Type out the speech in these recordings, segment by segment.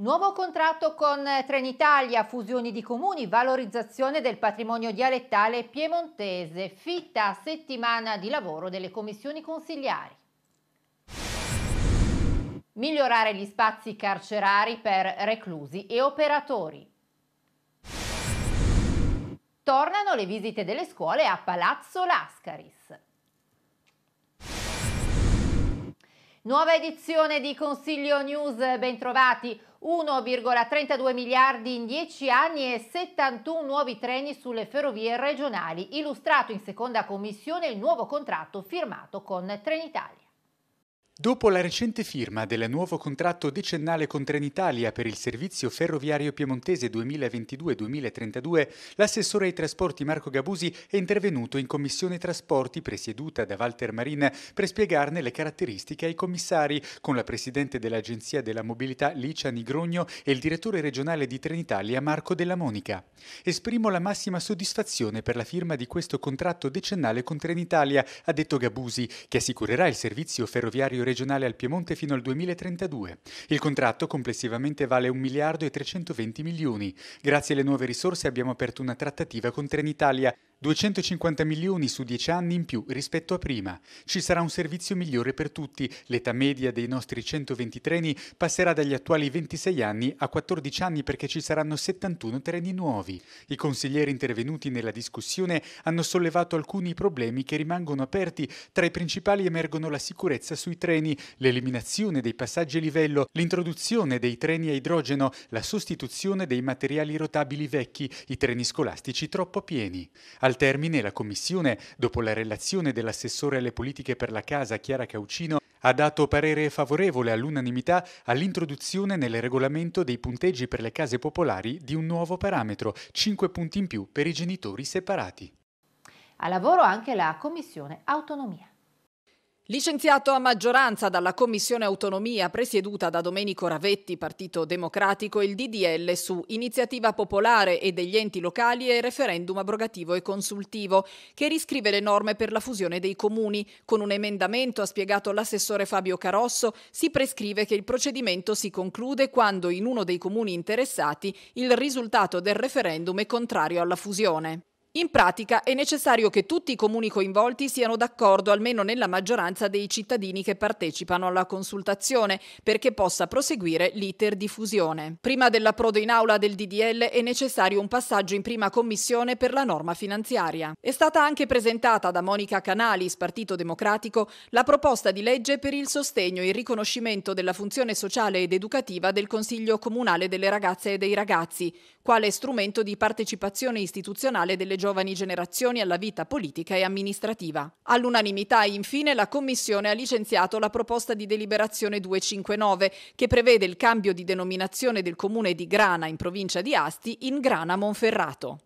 Nuovo contratto con Trenitalia, fusioni di comuni, valorizzazione del patrimonio dialettale piemontese, fitta settimana di lavoro delle commissioni consigliari. Migliorare gli spazi carcerari per reclusi e operatori. Tornano le visite delle scuole a Palazzo Lascaris. Nuova edizione di Consiglio News, bentrovati. 1,32 miliardi in 10 anni e 71 nuovi treni sulle ferrovie regionali. Illustrato in seconda commissione il nuovo contratto firmato con Trenitalia. Dopo la recente firma del nuovo contratto decennale con Trenitalia per il servizio ferroviario piemontese 2022-2032, l'assessore ai trasporti Marco Gabusi è intervenuto in Commissione Trasporti presieduta da Walter Marin per spiegarne le caratteristiche ai commissari, con la presidente dell'Agenzia della Mobilità Licia Nigrogno e il direttore regionale di Trenitalia Marco Della Monica. Esprimo la massima soddisfazione per la firma di questo contratto decennale con Trenitalia, ha detto Gabusi, che assicurerà il servizio ferroviario regionale al Piemonte fino al 2032. Il contratto complessivamente vale 1 miliardo e 320 milioni. Grazie alle nuove risorse abbiamo aperto una trattativa con Trenitalia 250 milioni su 10 anni in più rispetto a prima. Ci sarà un servizio migliore per tutti. L'età media dei nostri 120 treni passerà dagli attuali 26 anni a 14 anni perché ci saranno 71 treni nuovi. I consiglieri intervenuti nella discussione hanno sollevato alcuni problemi che rimangono aperti. Tra i principali emergono la sicurezza sui treni, l'eliminazione dei passaggi a livello, l'introduzione dei treni a idrogeno, la sostituzione dei materiali rotabili vecchi, i treni scolastici troppo pieni. Al termine la Commissione, dopo la relazione dell'assessore alle politiche per la casa Chiara Caucino, ha dato parere favorevole all'unanimità all'introduzione nel regolamento dei punteggi per le case popolari di un nuovo parametro, 5 punti in più per i genitori separati. A lavoro anche la Commissione Autonomia. Licenziato a maggioranza dalla Commissione Autonomia presieduta da Domenico Ravetti, Partito Democratico, il DDL su iniziativa popolare e degli enti locali e referendum abrogativo e consultivo, che riscrive le norme per la fusione dei comuni. Con un emendamento, ha spiegato l'assessore Fabio Carosso, si prescrive che il procedimento si conclude quando in uno dei comuni interessati il risultato del referendum è contrario alla fusione. In pratica è necessario che tutti i comuni coinvolti siano d'accordo almeno nella maggioranza dei cittadini che partecipano alla consultazione perché possa proseguire l'iter di fusione. Prima dell'approdo in aula del DDL è necessario un passaggio in prima commissione per la norma finanziaria. È stata anche presentata da Monica Canalis, Partito Democratico, la proposta di legge per il sostegno e il riconoscimento della funzione sociale ed educativa del Consiglio Comunale delle Ragazze e dei Ragazzi, quale strumento di partecipazione istituzionale delle giovani generazioni alla vita politica e amministrativa. All'unanimità, infine, la Commissione ha licenziato la proposta di deliberazione 259 che prevede il cambio di denominazione del comune di Grana in provincia di Asti in Grana Monferrato.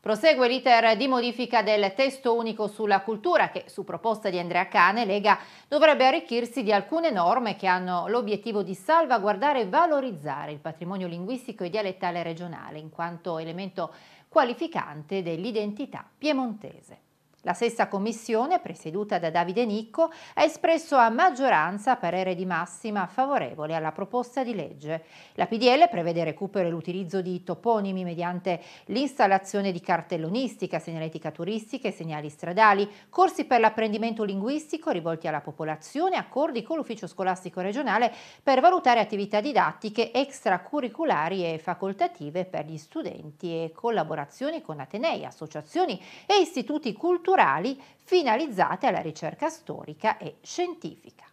Prosegue l'iter di modifica del testo unico sulla cultura che, su proposta di Andrea Cane, Lega dovrebbe arricchirsi di alcune norme che hanno l'obiettivo di salvaguardare e valorizzare il patrimonio linguistico e dialettale regionale, in quanto elemento qualificante dell'identità piemontese. La stessa commissione, presieduta da Davide Nicco, ha espresso a maggioranza parere di massima favorevole alla proposta di legge. La PDL prevede recupero e l'utilizzo di toponimi mediante l'installazione di cartellonistica, segnaletica turistica e segnali stradali, corsi per l'apprendimento linguistico rivolti alla popolazione, accordi con l'ufficio scolastico regionale per valutare attività didattiche extracurriculari e facoltative per gli studenti e collaborazioni con atenei, associazioni e istituti culturali culturali finalizzate alla ricerca storica e scientifica.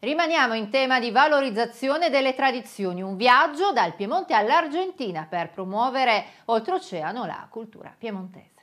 Rimaniamo in tema di valorizzazione delle tradizioni, un viaggio dal Piemonte all'Argentina per promuovere oltreoceano la cultura piemontese.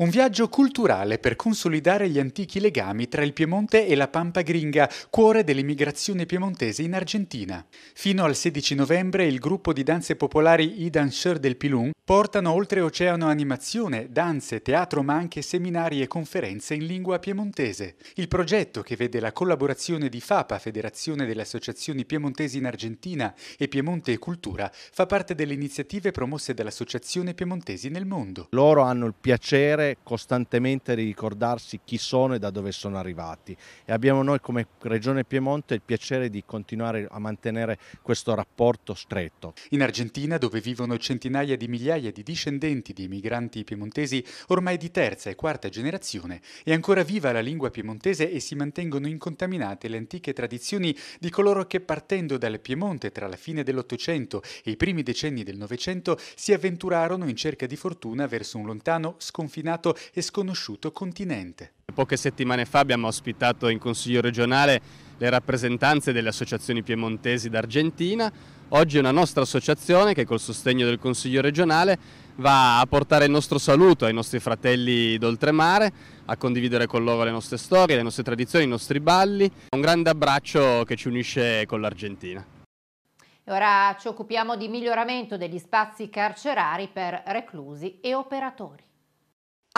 Un viaggio culturale per consolidare gli antichi legami tra il Piemonte e la Pampa Gringa, cuore dell'immigrazione piemontese in Argentina. Fino al 16 novembre il gruppo di danze popolari I Danseur del Pilun portano oltreoceano animazione, danze, teatro ma anche seminari e conferenze in lingua piemontese. Il progetto, che vede la collaborazione di FAPA, Federazione delle Associazioni Piemontesi in Argentina, e Piemonte e Cultura, fa parte delle iniziative promosse dall'Associazione Piemontesi nel mondo. Loro hanno il piacere sempre costantemente ricordarsi chi sono e da dove sono arrivati e abbiamo noi come Regione Piemonte il piacere di continuare a mantenere questo rapporto stretto. In Argentina, dove vivono centinaia di migliaia di discendenti di emigranti piemontesi ormai di terza e quarta generazione, è ancora viva la lingua piemontese e si mantengono incontaminate le antiche tradizioni di coloro che partendo dal Piemonte tra la fine dell'Ottocento e i primi decenni del Novecento si avventurarono in cerca di fortuna verso un lontano, sconfinato e sconosciuto continente. Poche settimane fa abbiamo ospitato in Consiglio regionale le rappresentanze delle associazioni piemontesi d'Argentina. Oggi è una nostra associazione che col sostegno del Consiglio regionale va a portare il nostro saluto ai nostri fratelli d'oltremare, a condividere con loro le nostre storie, le nostre tradizioni, i nostri balli. Un grande abbraccio che ci unisce con l'Argentina. Ora ci occupiamo di miglioramento degli spazi carcerari per reclusi e operatori.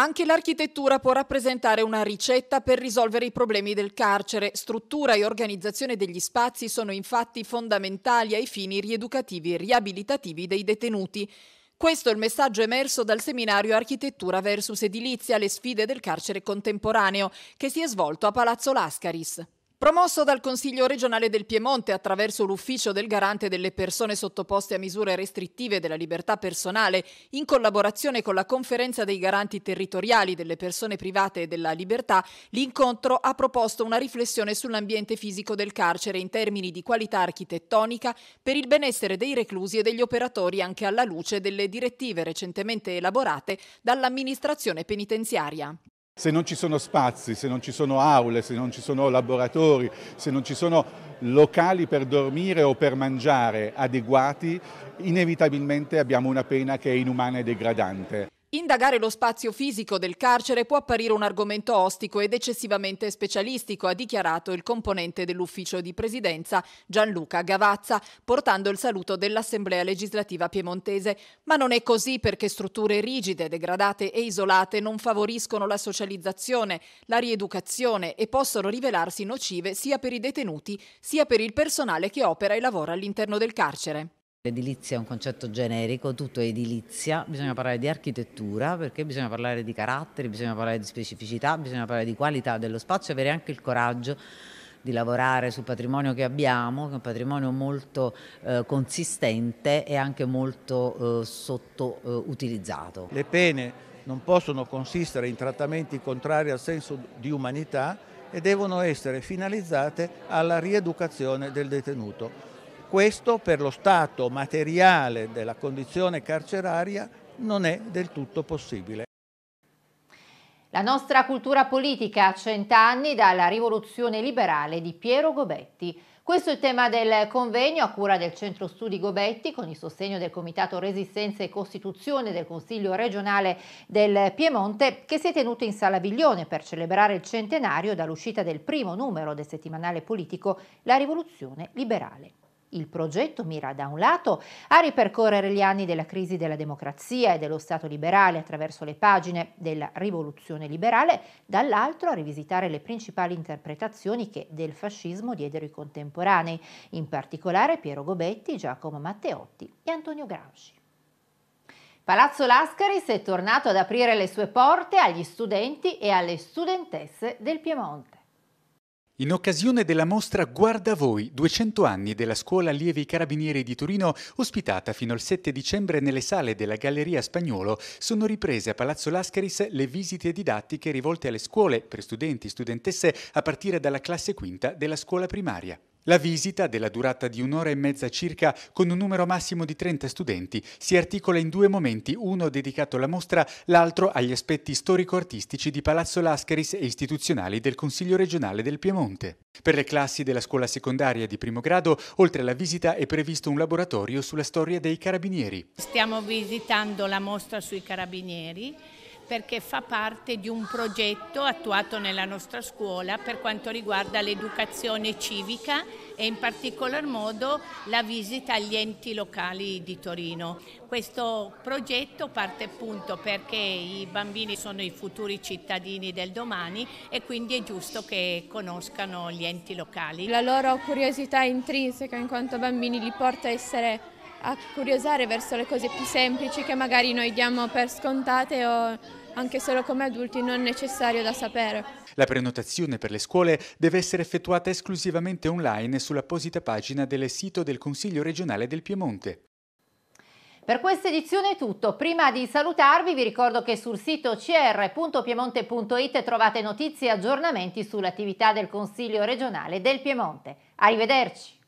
Anche l'architettura può rappresentare una ricetta per risolvere i problemi del carcere. Struttura e organizzazione degli spazi sono infatti fondamentali ai fini rieducativi e riabilitativi dei detenuti. Questo è il messaggio emerso dal seminario Architettura versus Edilizia, le sfide del carcere contemporaneo, che si è svolto a Palazzo Lascaris. Promosso dal Consiglio regionale del Piemonte attraverso l'ufficio del garante delle persone sottoposte a misure restrittive della libertà personale, in collaborazione con la conferenza dei garanti territoriali delle persone private e della libertà, l'incontro ha proposto una riflessione sull'ambiente fisico del carcere in termini di qualità architettonica per il benessere dei reclusi e degli operatori anche alla luce delle direttive recentemente elaborate dall'amministrazione penitenziaria. Se non ci sono spazi, se non ci sono aule, se non ci sono laboratori, se non ci sono locali per dormire o per mangiare adeguati, inevitabilmente abbiamo una pena che è inumana e degradante. Indagare lo spazio fisico del carcere può apparire un argomento ostico ed eccessivamente specialistico, ha dichiarato il componente dell'ufficio di presidenza Gianluca Gavazza, portando il saluto dell'Assemblea legislativa piemontese. Ma non è così perché strutture rigide, degradate e isolate non favoriscono la socializzazione, la rieducazione e possono rivelarsi nocive sia per i detenuti sia per il personale che opera e lavora all'interno del carcere. L'edilizia è un concetto generico, tutto è edilizia, bisogna parlare di architettura perché bisogna parlare di caratteri, bisogna parlare di specificità, bisogna parlare di qualità dello spazio e avere anche il coraggio di lavorare sul patrimonio che abbiamo, che è un patrimonio molto eh, consistente e anche molto eh, sottoutilizzato. Le pene non possono consistere in trattamenti contrari al senso di umanità e devono essere finalizzate alla rieducazione del detenuto. Questo per lo stato materiale della condizione carceraria non è del tutto possibile. La nostra cultura politica a cent'anni dalla rivoluzione liberale di Piero Gobetti. Questo è il tema del convegno a cura del Centro Studi Gobetti con il sostegno del Comitato Resistenza e Costituzione del Consiglio regionale del Piemonte che si è tenuto in Sala Viglione per celebrare il centenario dall'uscita del primo numero del settimanale politico La Rivoluzione Liberale. Il progetto mira da un lato a ripercorrere gli anni della crisi della democrazia e dello Stato liberale attraverso le pagine della rivoluzione liberale, dall'altro a rivisitare le principali interpretazioni che del fascismo diedero i contemporanei, in particolare Piero Gobetti, Giacomo Matteotti e Antonio Gramsci. Palazzo Lascaris è tornato ad aprire le sue porte agli studenti e alle studentesse del Piemonte. In occasione della mostra Guarda voi, 200 anni della Scuola Allievi Carabinieri di Torino, ospitata fino al 7 dicembre nelle sale della Galleria Spagnolo, sono riprese a Palazzo Lascaris le visite didattiche rivolte alle scuole per studenti e studentesse a partire dalla classe quinta della scuola primaria. La visita, della durata di un'ora e mezza circa, con un numero massimo di 30 studenti, si articola in due momenti, uno dedicato alla mostra, l'altro agli aspetti storico-artistici di Palazzo Lascaris e istituzionali del Consiglio regionale del Piemonte. Per le classi della scuola secondaria di primo grado, oltre alla visita è previsto un laboratorio sulla storia dei carabinieri. Stiamo visitando la mostra sui carabinieri perché fa parte di un progetto attuato nella nostra scuola per quanto riguarda l'educazione civica e in particolar modo la visita agli enti locali di Torino. Questo progetto parte appunto perché i bambini sono i futuri cittadini del domani e quindi è giusto che conoscano gli enti locali. La loro curiosità intrinseca in quanto bambini li porta a essere a curiosare verso le cose più semplici che magari noi diamo per scontate o anche solo come adulti non necessario da sapere. La prenotazione per le scuole deve essere effettuata esclusivamente online sull'apposita pagina del sito del Consiglio regionale del Piemonte. Per questa edizione è tutto. Prima di salutarvi vi ricordo che sul sito cr.piemonte.it trovate notizie e aggiornamenti sull'attività del Consiglio regionale del Piemonte. Arrivederci.